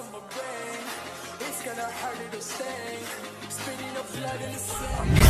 on my brain. It's gonna hurt, it'll sting. Spinning up blood in the sand.